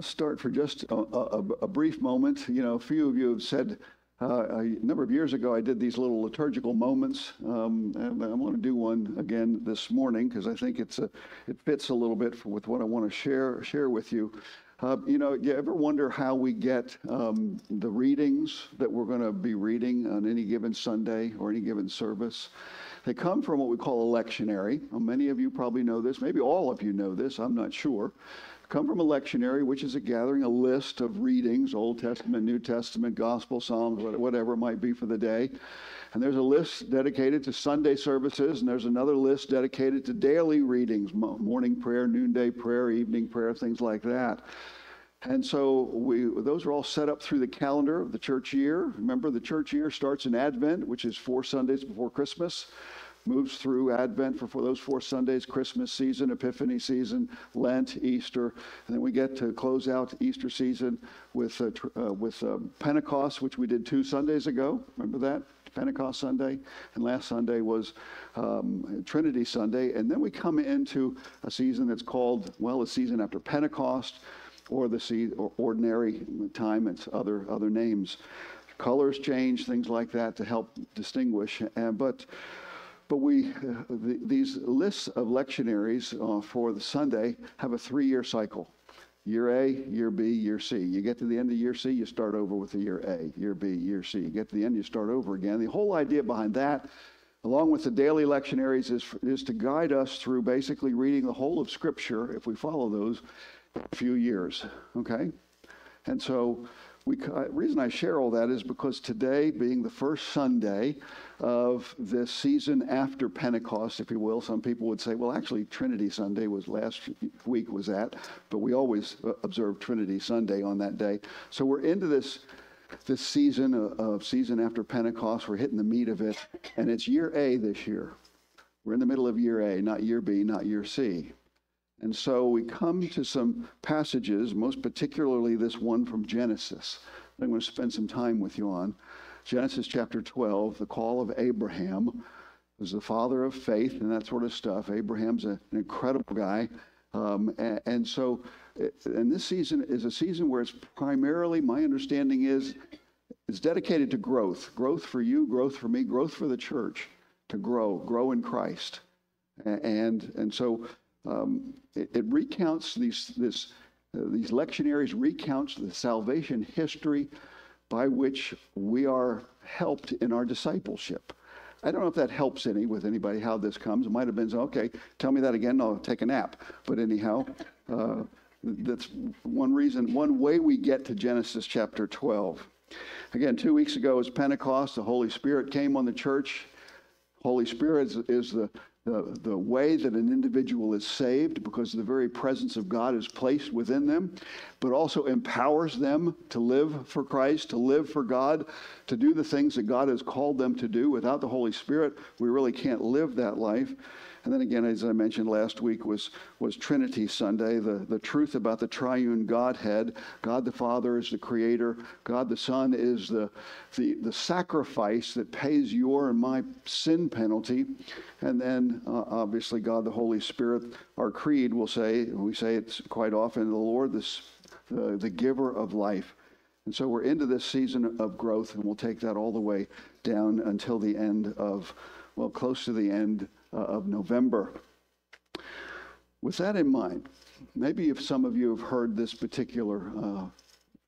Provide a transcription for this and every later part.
Start for just a, a, a, brief moment. You know, a few of you have said uh, a number of years ago I did these little liturgical moments, um, and I want to do one again this morning because I think it's a, it fits a little bit with what I want to share share with you. Uh, you know, you ever wonder how we get um, the readings that we're going to be reading on any given Sunday or any given service? They come from what we call a lectionary. Well, many of you probably know this. Maybe all of you know this. I'm not sure. Come from a lectionary, which is a gathering, a list of readings, Old Testament, New Testament, Gospel, Psalms, whatever it might be for the day. And there's a list dedicated to Sunday services, and there's another list dedicated to daily readings, morning prayer, noonday prayer, evening prayer, things like that. And so we, those are all set up through the calendar of the church year. Remember, the church year starts in Advent, which is four Sundays before Christmas, moves through Advent for, for those four Sundays, Christmas season, Epiphany season, Lent, Easter, and then we get to close out Easter season with, uh, uh, with uh, Pentecost, which we did two Sundays ago. Remember that? Pentecost Sunday, and last Sunday was um, Trinity Sunday. And then we come into a season that's called, well, a season after Pentecost, or the sea, or ordinary time, it's other, other names. Colors change, things like that to help distinguish. Uh, but but we, uh, the, these lists of lectionaries uh, for the Sunday have a three year cycle. Year A, year B, year C. You get to the end of year C, you start over with the year A. Year B, year C. You get to the end, you start over again. The whole idea behind that, along with the daily lectionaries, is, is to guide us through basically reading the whole of Scripture, if we follow those, a few years. Okay? And so we, reason I share all that is because today, being the first Sunday of this season after Pentecost, if you will, some people would say, well, actually, Trinity Sunday was last week, was that, but we always uh, observe Trinity Sunday on that day. So we're into this this season of, of season after Pentecost. We're hitting the meat of it, and it's year A this year. We're in the middle of year A, not year B, not year C. And so we come to some passages, most particularly this one from Genesis, that I'm going to spend some time with you on. Genesis chapter 12, the call of Abraham, was the father of faith and that sort of stuff. Abraham's a, an incredible guy. Um, and, and, so, and this season is a season where it's primarily, my understanding is, it's dedicated to growth growth for you, growth for me, growth for the church to grow, grow in Christ. And, and so um, it, it, recounts these, this, uh, these lectionaries recounts the salvation history by which we are helped in our discipleship. I don't know if that helps any with anybody how this comes. It might have been, okay, tell me that again, I'll take a nap. But anyhow, uh, that's one reason, one way we get to Genesis chapter 12. Again, two weeks ago was Pentecost. The Holy Spirit came on the church. Holy Spirit is, is the the, the way that an individual is saved because the very presence of God is placed within them, but also empowers them to live for Christ, to live for God, to do the things that God has called them to do. Without the Holy Spirit, we really can't live that life. And then again, as I mentioned last week, was, was Trinity Sunday, the, the truth about the triune Godhead. God the Father is the creator, God the Son is the, the, the sacrifice that pays your and my sin penalty. And then uh, obviously, God the Holy Spirit, our creed will say, we say it's quite often, the Lord, this, the giver of life. And so we're into this season of growth, and we'll take that all the way down until the end of, well, close to the end of November. With that in mind, maybe if some of you have heard this particular uh,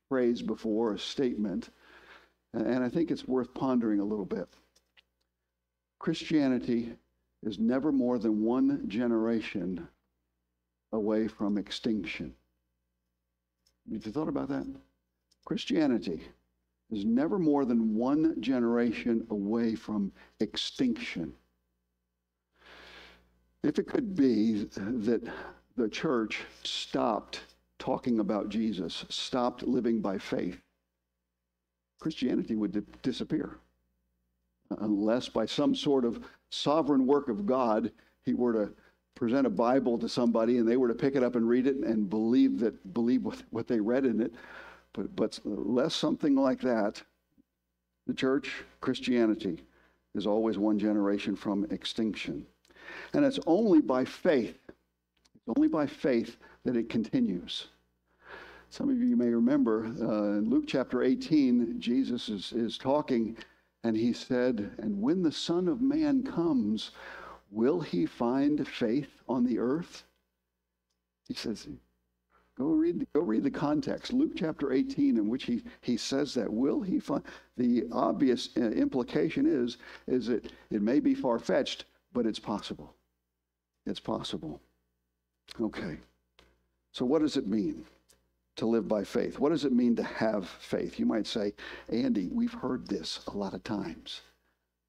phrase before, a statement, and I think it's worth pondering a little bit. Christianity is never more than one generation away from extinction. Have you thought about that? Christianity is never more than one generation away from extinction. If it could be that the church stopped talking about Jesus, stopped living by faith, Christianity would di- disappear. Unless by some sort of sovereign work of God, he were to present a Bible to somebody and they were to pick it up and read it and believe that believe what, what they read in it. But but less something like that, the church, Christianity, is always one generation from extinction. And it's only by faith, it's only by faith that it continues. Some of you may remember uh, in Luke chapter 18, Jesus is, is talking, and he said, And when the Son of Man comes, will he find faith on the earth? He says, Go read, go read the context. Luke chapter 18, in which he, he says that. Will he find? The obvious uh, implication is, is that it may be far fetched, but it's possible. It's possible. Okay. So, what does it mean to live by faith? What does it mean to have faith? You might say, Andy, we've heard this a lot of times,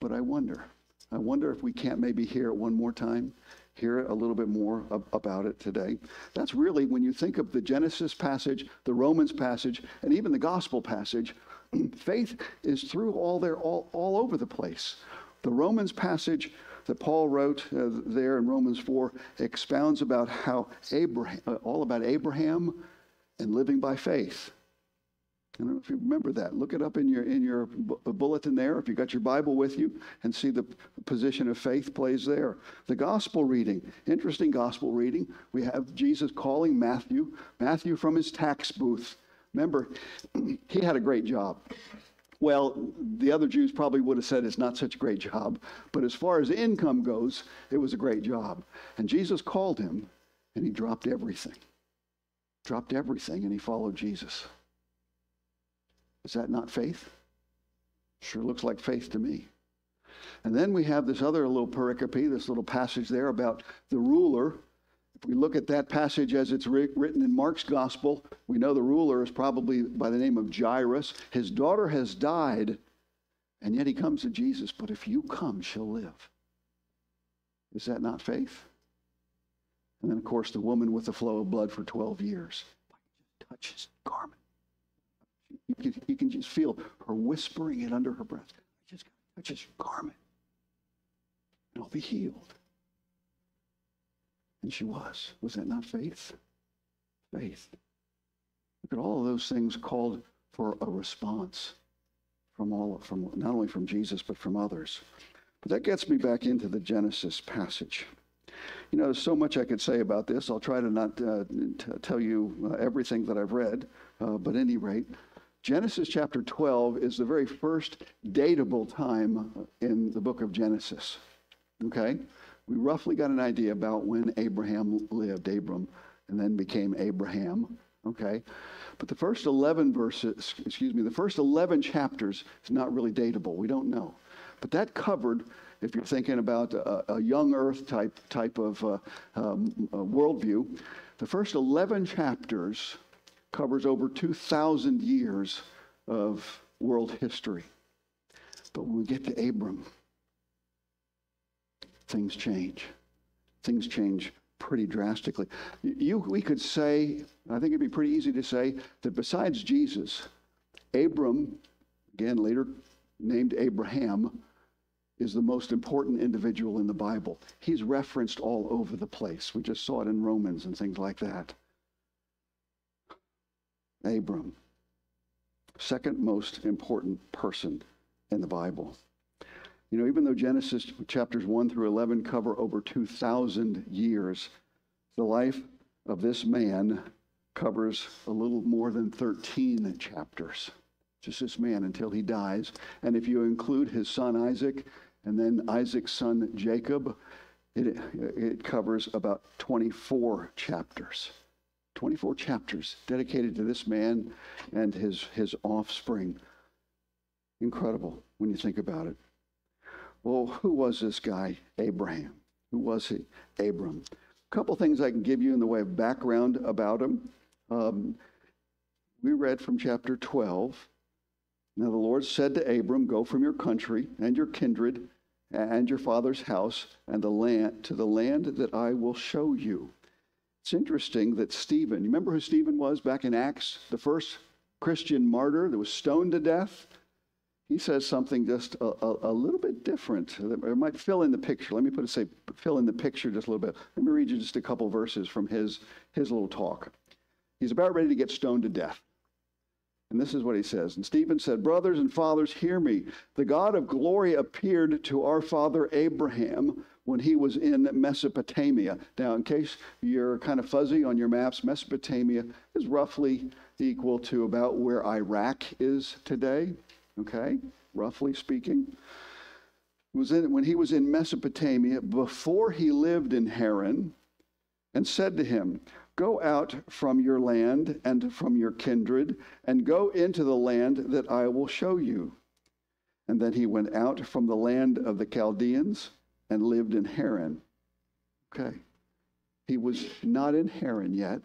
but I wonder. I wonder if we can't maybe hear it one more time hear a little bit more about it today. That's really when you think of the Genesis passage, the Romans passage, and even the gospel passage, faith is through all there, all, all over the place. The Romans passage that Paul wrote uh, there in Romans 4 expounds about how Abraham, uh, all about Abraham and living by faith. I don't know if you remember that. Look it up in your in your bulletin there. If you got your Bible with you, and see the position of faith plays there. The gospel reading, interesting gospel reading. We have Jesus calling Matthew, Matthew from his tax booth. Remember, he had a great job. Well, the other Jews probably would have said it's not such a great job, but as far as income goes, it was a great job. And Jesus called him, and he dropped everything. Dropped everything, and he followed Jesus. Is that not faith? Sure looks like faith to me. And then we have this other little pericope, this little passage there about the ruler. If we look at that passage as it's written in Mark's gospel, we know the ruler is probably by the name of Jairus. His daughter has died, and yet he comes to Jesus. But if you come, she'll live. Is that not faith? And then, of course, the woman with the flow of blood for 12 years. Touch his garment. You can, you can just feel her whispering it under her breath. Just touch his garment, and I'll be healed. And she was. Was that not faith? Faith. Look at all of those things called for a response from all from not only from Jesus but from others. But that gets me back into the Genesis passage. You know, there's so much I could say about this. I'll try to not uh, tell you uh, everything that I've read, uh, but at any rate, Genesis chapter 12 is the very first datable time in the book of Genesis. Okay? We roughly got an idea about when Abraham lived, Abram, and then became Abraham. Okay? But the first 11 verses, excuse me, the first 11 chapters is not really datable. We don't know. But that covered, if you're thinking about a, a young earth type, type of uh, um, worldview, the first 11 chapters covers over 2,000 years of world history. But when we get to Abram, things change. Things change pretty drastically. You, we could say, I think it'd be pretty easy to say, that besides Jesus, Abram, again later named Abraham, is the most important individual in the Bible. He's referenced all over the place. We just saw it in Romans and things like that. Abram, second most important person in the Bible. You know, even though Genesis chapters 1 through 11 cover over 2,000 years, the life of this man covers a little more than 13 chapters. Just this man until he dies. And if you include his son Isaac and then Isaac's son Jacob, it, it covers about 24 chapters. 24 chapters dedicated to this man and his, his offspring. Incredible when you think about it. Well, who was this guy, Abraham? Who was he, Abram? A couple things I can give you in the way of background about him. Um, we read from chapter 12. Now the Lord said to Abram, Go from your country and your kindred and your father's house and the land to the land that I will show you. It's interesting that Stephen, you remember who Stephen was back in Acts, the first Christian martyr that was stoned to death? He says something just a, a, a little bit different. It might fill in the picture. Let me put it say, fill in the picture just a little bit. Let me read you just a couple verses from his, his little talk. He's about ready to get stoned to death. And this is what he says. And Stephen said, Brothers and fathers, hear me. The God of glory appeared to our father Abraham when he was in Mesopotamia. Now, in case you're kind of fuzzy on your maps, Mesopotamia is roughly equal to about where Iraq is today, okay, roughly speaking. Was in, when he was in Mesopotamia, before he lived in Haran, and said to him, Go out from your land and from your kindred, and go into the land that I will show you. And then he went out from the land of the Chaldeans and lived in Haran. Okay. He was not in Haran yet.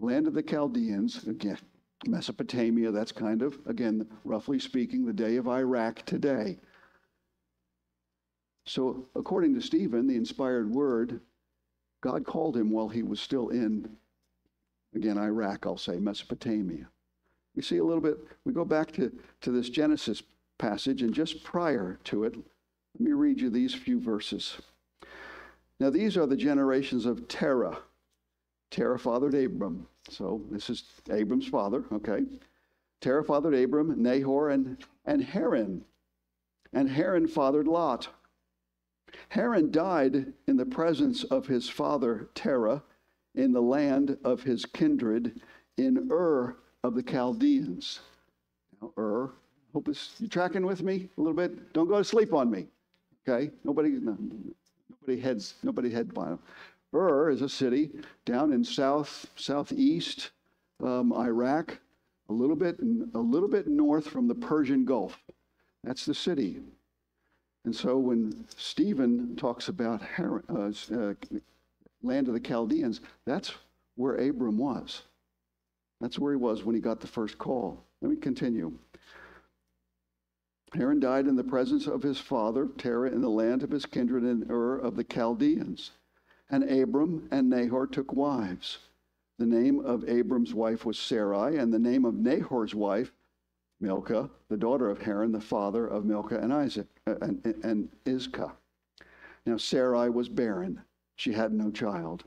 Land of the Chaldeans, again, Mesopotamia, that's kind of, again, roughly speaking, the day of Iraq today. So, according to Stephen, the inspired word, God called him while he was still in, again, Iraq, I'll say, Mesopotamia. We see a little bit, we go back to, to this Genesis passage, and just prior to it, let me read you these few verses. Now, these are the generations of Terah. Terah fathered Abram. So, this is Abram's father, okay? Terah fathered Abram, Nahor, and, and Haran. And Haran fathered Lot. Haran died in the presence of his father Terah in the land of his kindred in Ur of the Chaldeans. Now, Ur, hope this, you tracking with me a little bit? Don't go to sleep on me. Okay? Nobody, no, nobody heads, nobody head by Ur is a city down in south, southeast um, Iraq, a little bit, a little bit north from the Persian Gulf. That's the city. And so when Stephen talks about uh, uh, land of the Chaldeans, that's where Abram was. That's where he was when he got the first call. Let me continue. Haran died in the presence of his father, Terah, in the land of his kindred in Ur of the Chaldeans. And Abram and Nahor took wives. The name of Abram's wife was Sarai, and the name of Nahor's wife Milcah, the daughter of Haran, the father of Milcah and Isaac uh, and, and. Now Sarai was barren; she had no child.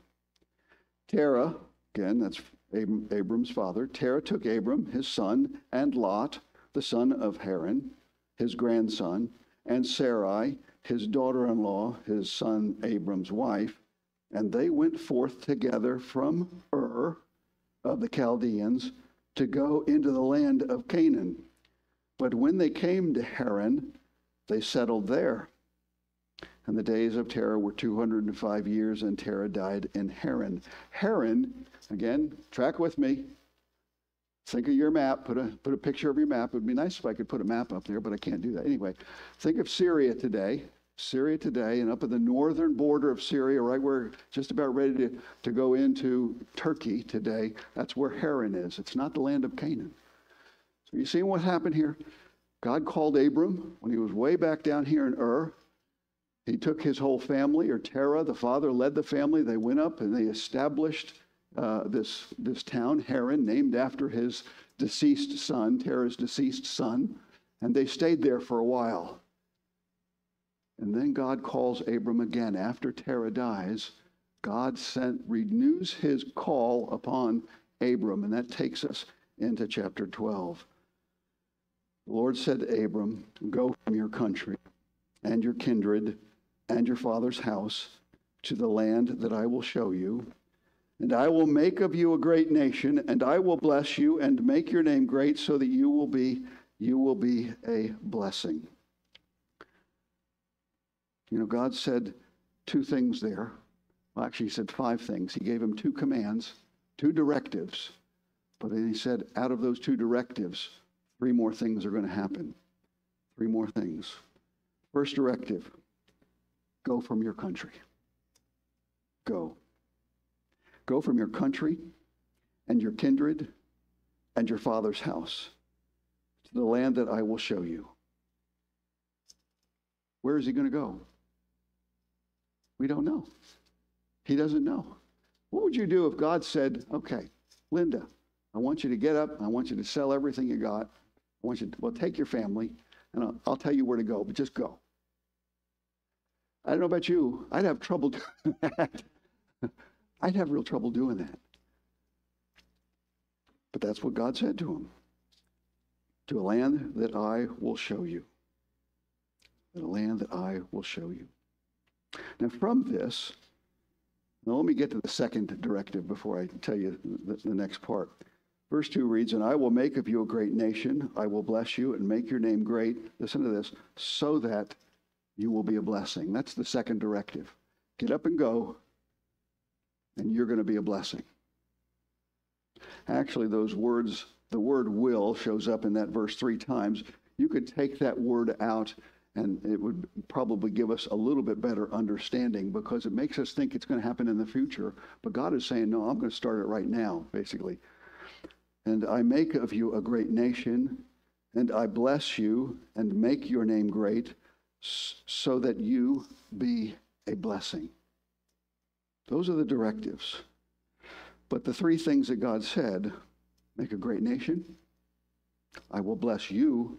Terah, again, that's Abram, Abram's father. Terah took Abram, his son, and Lot, the son of Haran, his grandson, and Sarai, his daughter-in-law, his son Abram's wife, and they went forth together from Ur of the Chaldeans to go into the land of Canaan. But when they came to Haran, they settled there. And the days of Terah were 205 years, and Terah died in Haran. Haran, again, track with me. Think of your map. Put a, put a picture of your map. It would be nice if I could put a map up there, but I can't do that. Anyway, think of Syria today. Syria today, and up at the northern border of Syria, right where just about ready to, to go into Turkey today, that's where Haran is. It's not the land of Canaan. So you see what happened here? God called Abram when he was way back down here in Ur. He took his whole family, or Terah, the father, led the family. They went up and they established uh, this, this town, Haran, named after his deceased son, Terah's deceased son. And they stayed there for a while. And then God calls Abram again. After Terah dies, God sent, renews his call upon Abram, and that takes us into chapter 12. The Lord said to Abram, Go from your country and your kindred and your father's house to the land that I will show you. And I will make of you a great nation, and I will bless you and make your name great so that you will be you will be a blessing. You know, God said two things there. Well, actually, He said five things. He gave him two commands, two directives. But then He said, out of those two directives, three more things are going to happen. Three more things. First directive go from your country. Go. Go from your country and your kindred and your father's house to the land that I will show you. Where is he going to go? We don't know. He doesn't know. What would you do if God said, okay, Linda, I want you to get up. I want you to sell everything you got. I want you to, well, take your family and I'll, I'll tell you where to go, but just go. I don't know about you. I'd have trouble doing that. I'd have real trouble doing that. But that's what God said to him. To a land that I will show you. In a land that I will show you. Now, from this, now let me get to the second directive before I tell you the, the next part. Verse 2 reads, And I will make of you a great nation. I will bless you and make your name great. Listen to this, so that you will be a blessing. That's the second directive. Get up and go, and you're going to be a blessing. Actually, those words, the word will shows up in that verse three times. You could take that word out and it would probably give us a little bit better understanding because it makes us think it's going to happen in the future. But God is saying, no, I'm going to start it right now, basically. And I make of you a great nation, and I bless you and make your name great so that you be a blessing. Those are the directives. But the three things that God said make a great nation. I will bless you,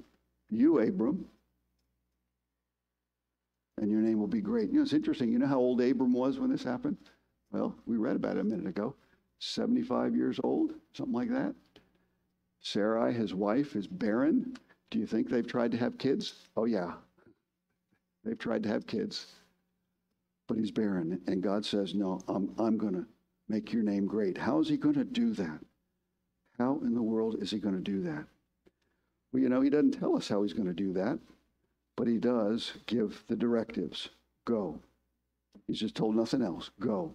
you, Abram, and your name will be great. You know, it's interesting. You know how old Abram was when this happened? Well, we read about it a minute ago. 75 years old, something like that. Sarai, his wife, is barren. Do you think they've tried to have kids? Oh, yeah. They've tried to have kids. But he's barren. And God says, No, I'm, I'm going to make your name great. How is he going to do that? How in the world is he going to do that? Well, you know, he doesn't tell us how he's going to do that but he does give the directives go. He's just told nothing else go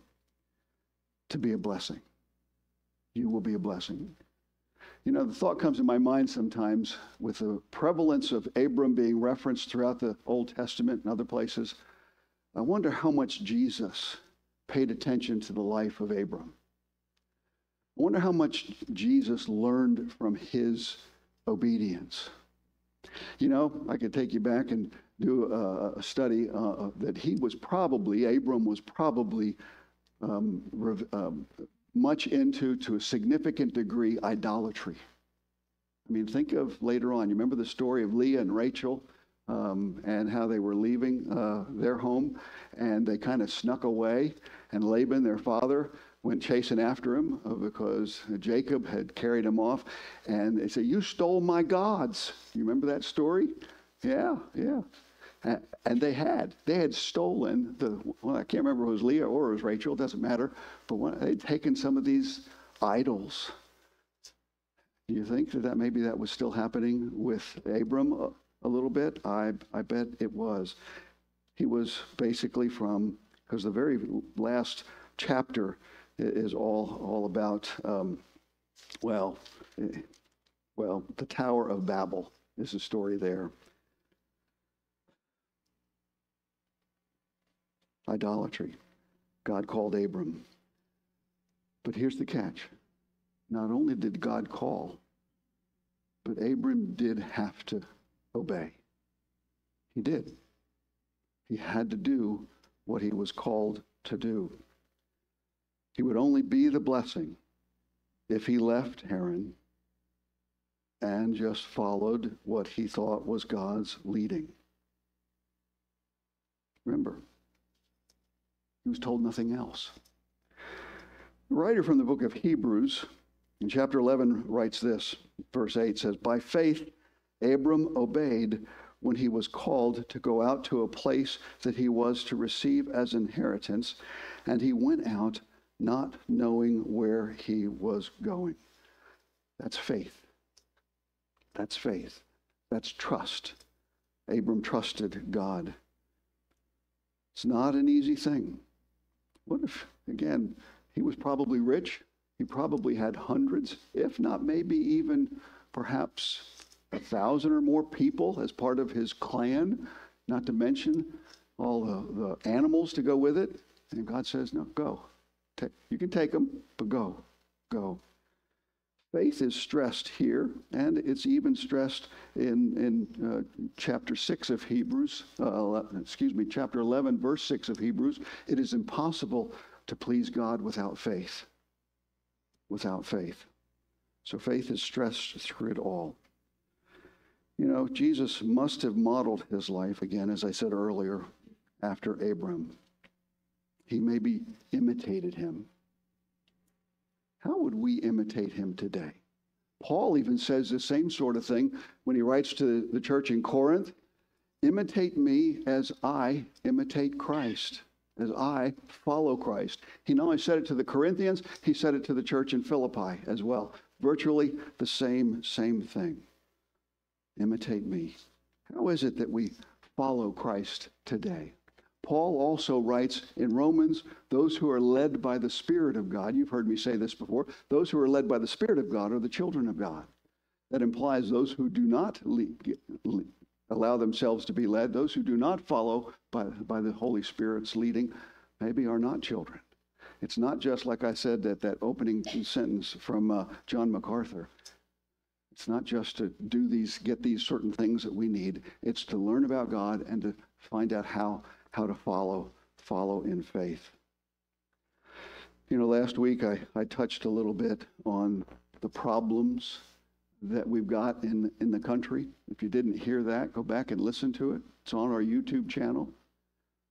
to be a blessing. You will be a blessing. You know, the thought comes in my mind sometimes with the prevalence of Abram being referenced throughout the Old Testament and other places. I wonder how much Jesus paid attention to the life of Abram. I wonder how much Jesus learned from his obedience. You know, I could take you back and do a, a study uh, that he was probably, Abram was probably um, um, much into, to a significant degree, idolatry. I mean, think of later on. You remember the story of Leah and Rachel um, and how they were leaving uh, their home and they kind of snuck away, and Laban, their father, went chasing after him uh, because Jacob had carried him off. And they said, You stole my gods. You remember that story? Yeah, yeah. And they had. They had stolen the, well, I can't remember it was Leah or it was Rachel, it doesn't matter. But they'd taken some of these idols. Do you think that, that maybe that was still happening with Abram a, a little bit? I, I bet it was. He was basically from, because the very last chapter is all all about um, well, well, the Tower of Babel is the story there. Idolatry. God called Abram. But here's the catch. Not only did God call, but Abram did have to obey. He did. He had to do what he was called to do. He would only be the blessing if he left Haran and just followed what he thought was God's leading. Remember, he was told nothing else. The writer from the book of Hebrews in chapter 11 writes this, verse 8 says, By faith, Abram obeyed when he was called to go out to a place that he was to receive as inheritance, and he went out not knowing where he was going. That's faith. That's faith. That's trust. Abram trusted God. It's not an easy thing. What if, again, he was probably rich? He probably had hundreds, if not maybe even perhaps a thousand or more people as part of his clan, not to mention all the, the animals to go with it. And God says, No, go. You can take them, but go, go. Faith is stressed here, and it's even stressed in, in uh, chapter 6 of Hebrews, uh, excuse me, chapter 11, verse 6 of Hebrews. It is impossible to please God without faith. Without faith. So faith is stressed through it all. You know, Jesus must have modeled his life, again, as I said earlier, after Abram. He maybe imitated him. How would we imitate him today? Paul even says the same sort of thing when he writes to the church in Corinth imitate me as I imitate Christ. as I follow Christ. He not only said it to the Corinthians, he said it to the church in Philippi as well. Virtually the same, same thing. Imitate me. How is it that we follow Christ today? Paul also writes in Romans, those who are led by the Spirit of God, you've heard me say this before, those who are led by the Spirit of God are the children of God. That implies those who do not lead, allow themselves to be led, those who do not follow by, by the Holy Spirit's leading, maybe are not children. It's not just like I said that that opening sentence from uh, John MacArthur. It's not just to do these, get these certain things that we need. It's to learn about God and to find out how how to follow follow in faith. You know, last week I, I touched a little bit on the problems that we've got in, in the country. If you didn't hear that, go back and listen to it. It's on our YouTube channel.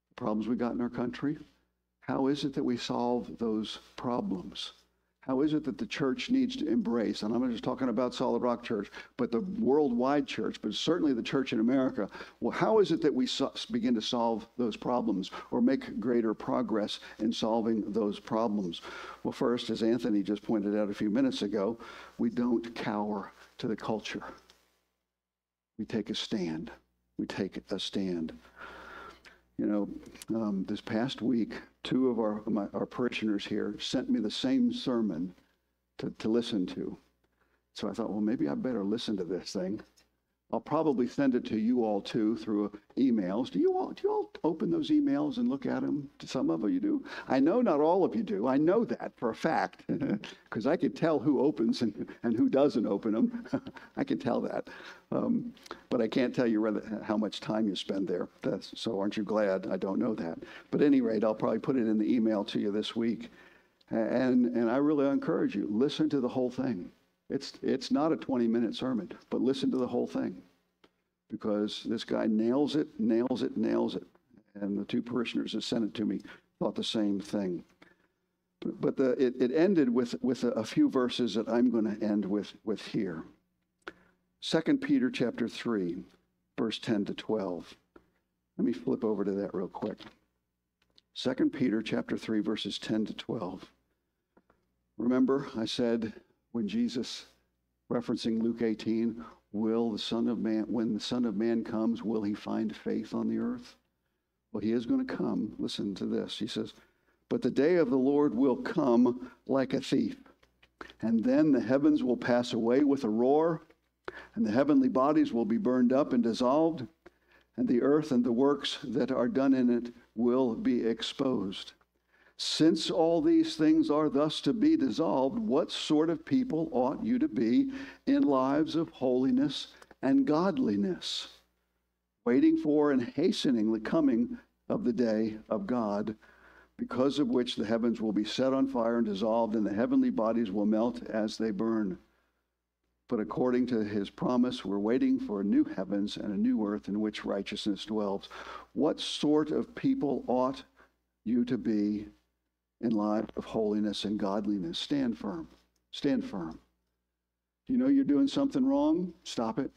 The problems we got in our country. How is it that we solve those problems? How is it that the church needs to embrace, and I'm just talking about Solid Rock Church, but the worldwide church, but certainly the church in America. Well, how is it that we so- begin to solve those problems or make greater progress in solving those problems? Well, first, as Anthony just pointed out a few minutes ago, we don't cower to the culture. We take a stand. We take a stand. You know, um, this past week, two of our, my, our parishioners here sent me the same sermon to, to listen to. So I thought, well, maybe I better listen to this thing. I'll probably send it to you all too through emails. Do you all do you all open those emails and look at them? Some of you do. I know not all of you do. I know that for a fact because I can tell who opens and, and who doesn't open them. I can tell that, um, but I can't tell you whether, how much time you spend there. That's, so aren't you glad? I don't know that. But at any rate, I'll probably put it in the email to you this week, and and I really encourage you listen to the whole thing. It's, it's not a 20 minute sermon, but listen to the whole thing because this guy nails it, nails it, nails it. And the two parishioners that sent it to me thought the same thing. But, the, it, it ended with, with a, a few verses that I'm going to end with, with here. 2 Peter chapter 3, verse 10 to 12. Let me flip over to that real quick. 2 Peter chapter 3, verses 10 to 12. Remember, I said when Jesus, referencing Luke 18, will the Son of Man, when the Son of Man comes, will he find faith on the earth? Well, he is going to come. Listen to this. He says, But the day of the Lord will come like a thief. And then the heavens will pass away with a roar, and the heavenly bodies will be burned up and dissolved, and the earth and the works that are done in it will be exposed. Since all these things are thus to be dissolved, what sort of people ought you to be in lives of holiness and godliness, waiting for and hastening the coming of the day of God, because of which the heavens will be set on fire and dissolved, and the heavenly bodies will melt as they burn? But according to his promise, we're waiting for a new heavens and a new earth in which righteousness dwells. What sort of people ought you to be in life of holiness and godliness. Stand firm. Stand firm. Do you know you're doing something wrong? Stop it.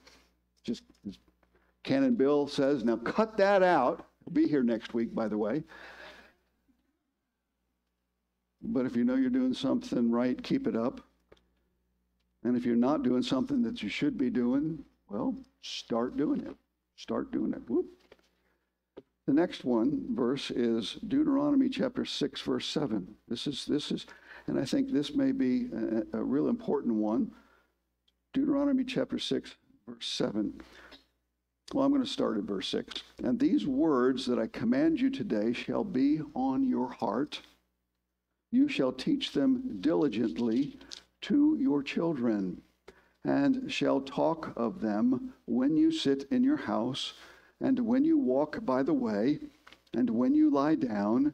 Just Canon Bill says, now cut that out. He'll be here next week, by the way. But if you know you're doing something right, keep it up. And if you're not doing something that you should be doing, well, start doing it. Start doing it. Whoop. The next one verse is Deuteronomy chapter 6 verse 7. This is this is and I think this may be a, a real important one. Deuteronomy chapter 6 verse 7. Well, I'm going to start at verse 6. And these words that I command you today shall be on your heart. You shall teach them diligently to your children, and shall talk of them when you sit in your house and when you walk by the way, and when you lie down,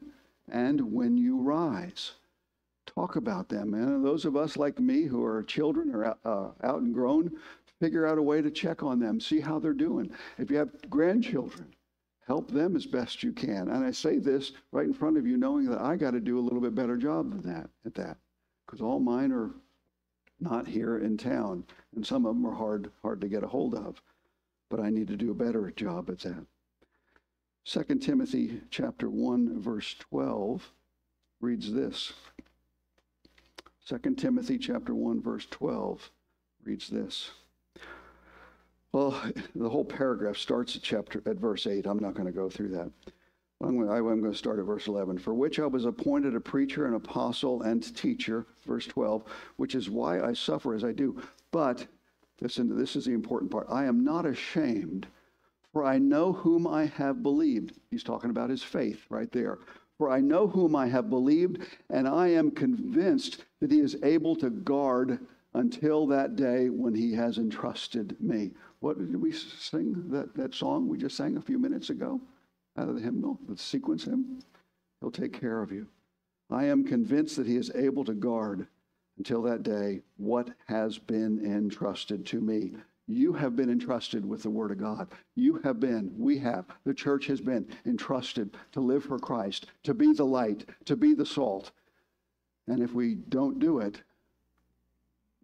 and when you rise. Talk about them. And those of us like me who are children or uh, out and grown, figure out a way to check on them, see how they're doing. If you have grandchildren, help them as best you can. And I say this right in front of you, knowing that I got to do a little bit better job than that at that, because all mine are not here in town, and some of them are hard hard to get a hold of but I need to do a better job at that. 2 Timothy chapter 1 verse 12 reads this. 2 Timothy chapter 1 verse 12 reads this. Well, the whole paragraph starts at chapter at verse 8. I'm not going to go through that. I'm going, I'm going to start at verse 11. For which I was appointed a preacher, an apostle, and teacher, verse 12, which is why I suffer as I do. But, listen, this is the important part. I am not ashamed, for I know whom I have believed. He's talking about his faith right there. For I know whom I have believed, and I am convinced that he is able to guard until that day when he has entrusted me. What did we sing that, that song we just sang a few minutes ago out of the hymnal, the sequence hymn? He'll take care of you. I am convinced that he is able to guard until that day what has been entrusted to me. You have been entrusted with the Word of God. You have been, we have, the church has been entrusted to live for Christ, to be the light, to be the salt. And if we don't do it,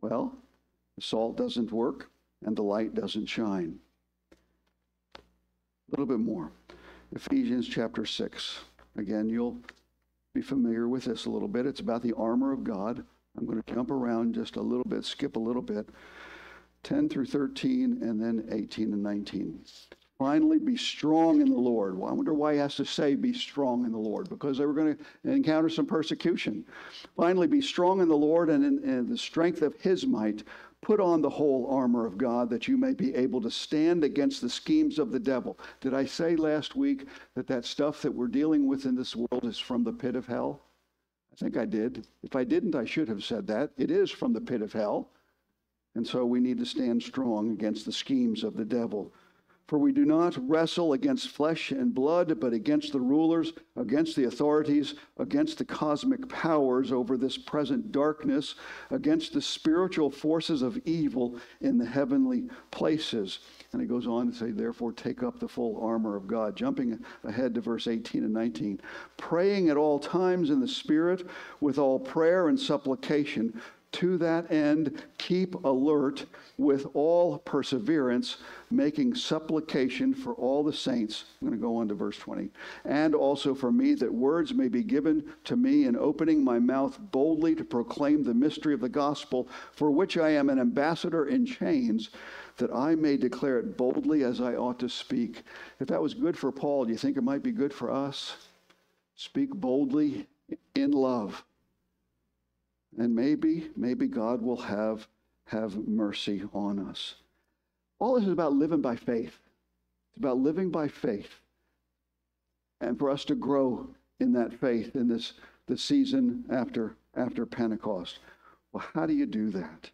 well, the salt doesn't work and the light doesn't shine. A little bit more. Ephesians chapter 6. Again, you'll be familiar with this a little bit. It's about the armor of God. I'm going to jump around just a little bit, skip a little bit. 10 through 13, and then 18 and 19. Finally, be strong in the Lord. Well, I wonder why he has to say, be strong in the Lord, because they were going to encounter some persecution. Finally, be strong in the Lord and in, in the strength of his might. Put on the whole armor of God that you may be able to stand against the schemes of the devil. Did I say last week that that stuff that we're dealing with in this world is from the pit of hell? I think I did. If I didn't, I should have said that. It is from the pit of hell. And so we need to stand strong against the schemes of the devil. For we do not wrestle against flesh and blood, but against the rulers, against the authorities, against the cosmic powers over this present darkness, against the spiritual forces of evil in the heavenly places. And he goes on to say, therefore, take up the full armor of God. Jumping ahead to verse 18 and 19. Praying at all times in the Spirit with all prayer and supplication to that end, keep alert with all perseverance, making supplication for all the saints. I'm going to go on to verse 20. And also for me, that words may be given to me in opening my mouth boldly to proclaim the mystery of the gospel, for which I am an ambassador in chains, that I may declare it boldly as I ought to speak. If that was good for Paul, do you think it might be good for us? Speak boldly in love and maybe, maybe God will have, have mercy on us. All this is about living by faith. It's about living by faith. And for us to grow in that faith in this, this season after, after Pentecost. Well, how do you do that?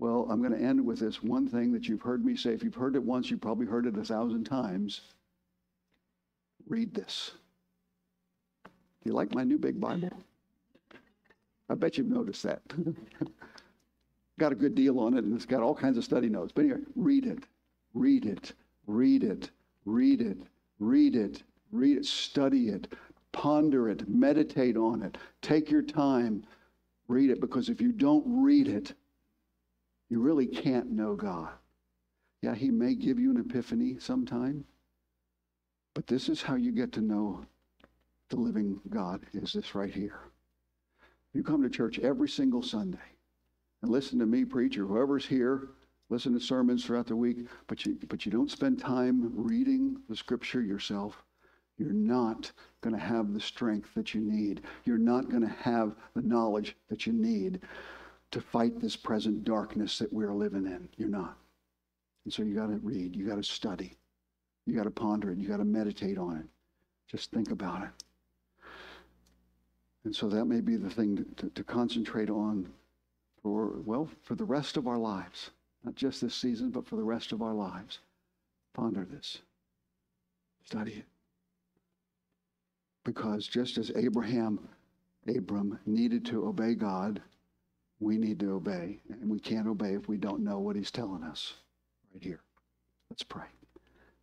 Well, I'm going to end with this one thing that you've heard me say. If you've heard it once, you've probably heard it a thousand times. Read this. Do you like my new big Bible? I bet you've noticed that. got a good deal on it, and it's got all kinds of study notes. But anyway, read it, read it, read it, read it, read it, read it, study it, ponder it, meditate on it, take your time, read it, because if you don't read it, you really can't know God. Yeah, He may give you an epiphany sometime, but this is how you get to know the living God, is this right here. You come to church every single Sunday and listen to me preacher, whoever's here, listen to sermons throughout the week, but you, but you don't spend time reading the scripture yourself. You're not going to have the strength that you need. You're not going to have the knowledge that you need to fight this present darkness that we're living in. You're not. And so you got to read, you got to study, you got to ponder it, you got to meditate on it. Just think about it. And so that may be the thing to, to, to, concentrate on for, well, for the rest of our lives. Not just this season, but for the rest of our lives. Ponder this. Study it. Because just as Abraham, Abram needed to obey God, we need to obey. And we can't obey if we don't know what he's telling us right here. Let's pray.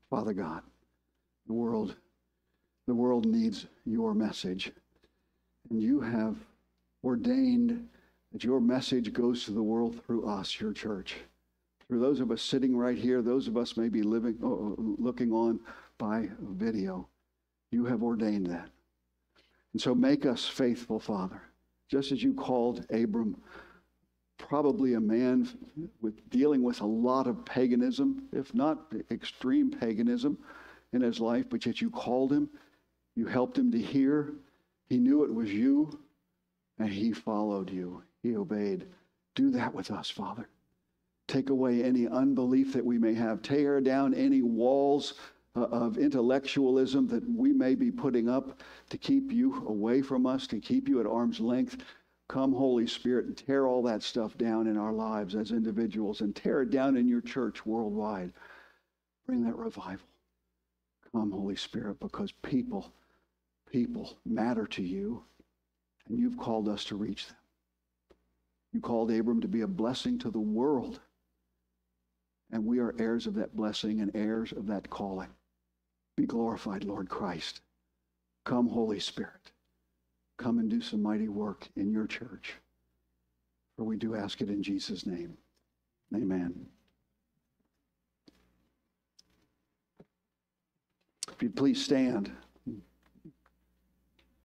Father God, the world, the world needs your message. And you have ordained that your message goes to the world through us, your church. Through those of us sitting right here, those of us maybe living, uh, looking on by video. You have ordained that. And so make us faithful, Father, just as you called Abram, probably a man with dealing with a lot of paganism, if not extreme paganism in his life, but yet you called him, you helped him to hear. He knew it was you, and he followed you. He obeyed. Do that with us, Father. Take away any unbelief that we may have. Tear down any walls uh, of intellectualism that we may be putting up to keep you away from us, to keep you at arm's length. Come, Holy Spirit, and tear all that stuff down in our lives as individuals and tear it down in your church worldwide. Bring that revival. Come, Holy Spirit, because people, people matter to you, and you've called us to reach them. You called Abram to be a blessing to the world. And we are heirs of that blessing and heirs of that calling. Be glorified, Lord Christ. Come, Holy Spirit. Come and do some mighty work in your church. For we do ask it in Jesus' name. Amen. If you'd please stand.